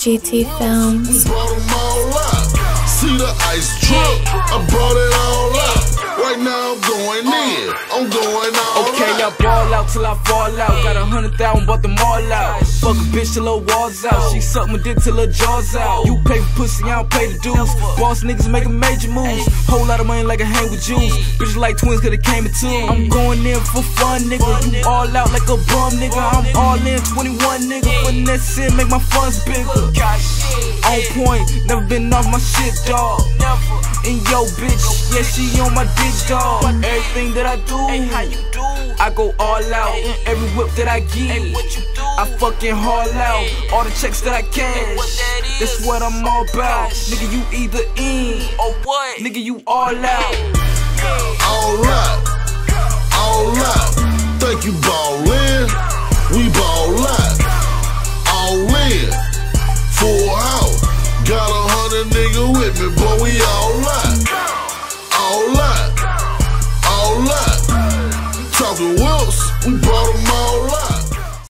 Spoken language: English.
GT Films. Brought 'em all out. See the ice drip. I brought it all out. Right now I'm going in. I'm going all Okay, Ball out till I fall out. Got a hundred thousand, bought them all out. Fuck a bitch till her walls out. She suck my dick till her jaws out. You pay for pussy, I don't pay the dues. Boss niggas making major moves. Whole lot of money like I hang with Jews. Bitches like twins cause they came in two. I'm going in for fun, nigga. You all out like a bum, nigga. I'm all in 21, nigga. Finesse it, make my funds bigger. On point, never been off my shit, dog. And yo, bitch, yeah, she on my dick, dog. Everything that I do, I go all out. In every whip that I get, I fucking haul out. All the checks that I cash, that's what I'm all about. Nigga, you either in or what? Nigga, you all out. All out. All out. Thank you, ballin'. We ball out. All in. Full house. Got a hundred nigga with me, boy. We all All Wills. We brought.